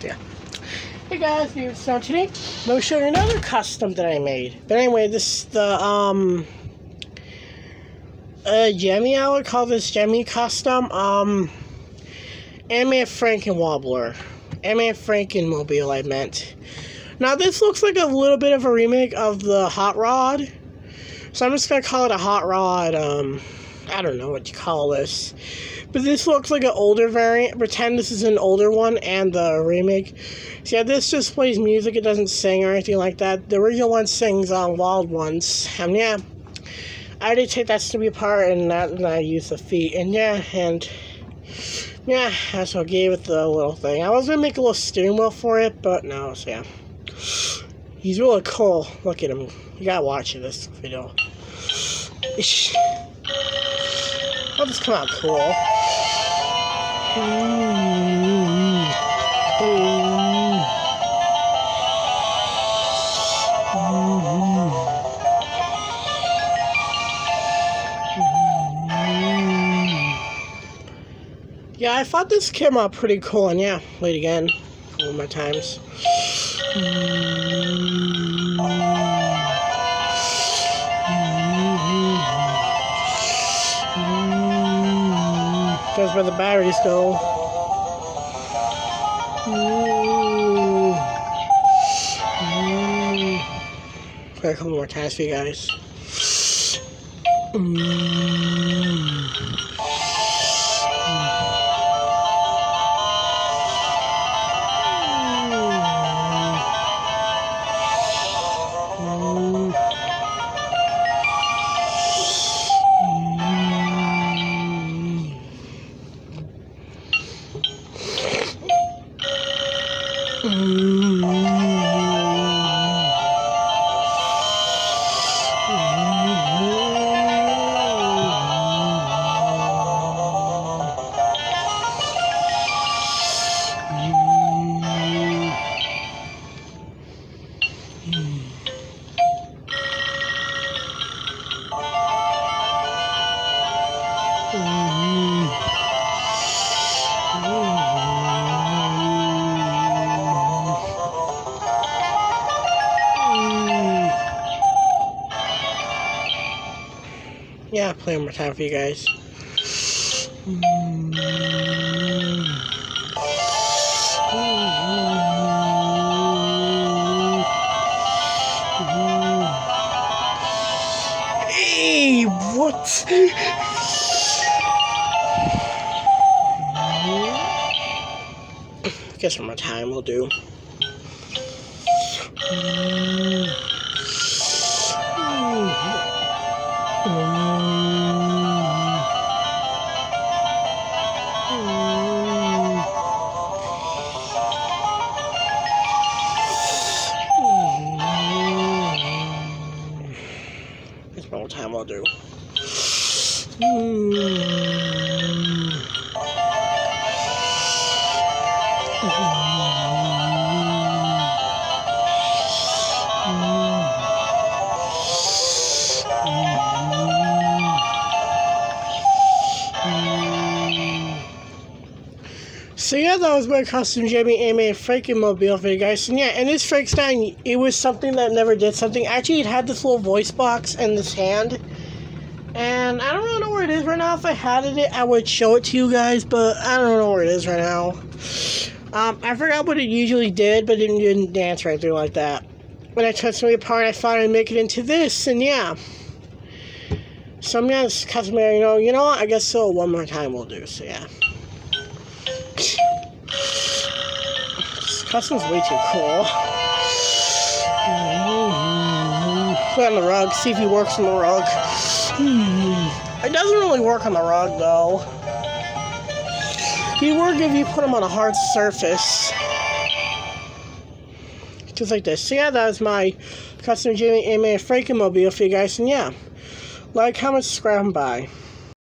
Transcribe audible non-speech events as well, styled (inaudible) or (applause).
Yeah. Hey guys, here's so today. I'm gonna show you another custom that I made. But anyway, this is the um uh Gemmy I would call this Gemmy custom. Um Anime Franken Wobbler. Anime Franken Mobile I meant. Now this looks like a little bit of a remake of the Hot Rod. So I'm just gonna call it a Hot Rod, um I don't know what you call this. But this looks like an older variant. Pretend this is an older one and the remake. So yeah, this just plays music. It doesn't sing or anything like that. The original one sings on Wild Ones. And yeah, I did take that to be apart and that and I used the feet. And yeah, and yeah, that's what gave it the little thing. I was gonna make a little steering wheel for it, but no, so yeah. He's really cool. Look at him. You gotta watch this video. I'll just come out cool. Yeah, I thought this came out pretty cool, and yeah, wait again, one more times. Where the batteries go. Play a couple more times for you guys. Hum. Yeah, play one more time for you guys. Hey, what? Guess one more time will do. One more time will do. (sighs) Hmm. So yeah, that was my custom Gemmy Anime Frankenmobile for you guys. And yeah, and this Frankenstein, it was something that never did something. Actually, it had this little voice box and this hand. And I don't really know where it is right now. If I had it, I would show it to you guys, but I don't know where it is right now. Um, I forgot what it usually did, but it didn't dance right through like that. When I took it apart, I thought I'd make it into this, and yeah. So I'm gonna customary, you know, you know what? I guess so. One more time will do. So yeah. This custom's way too cool. Put it on the rug. See if he works on the rug. Hmm. It doesn't really work on the rug though. He work if you put him on a hard surface. Just like this. So yeah, that was my custom Gemmy Anime Frankenmobile for you guys. And yeah, like, comment, subscribe, and bye.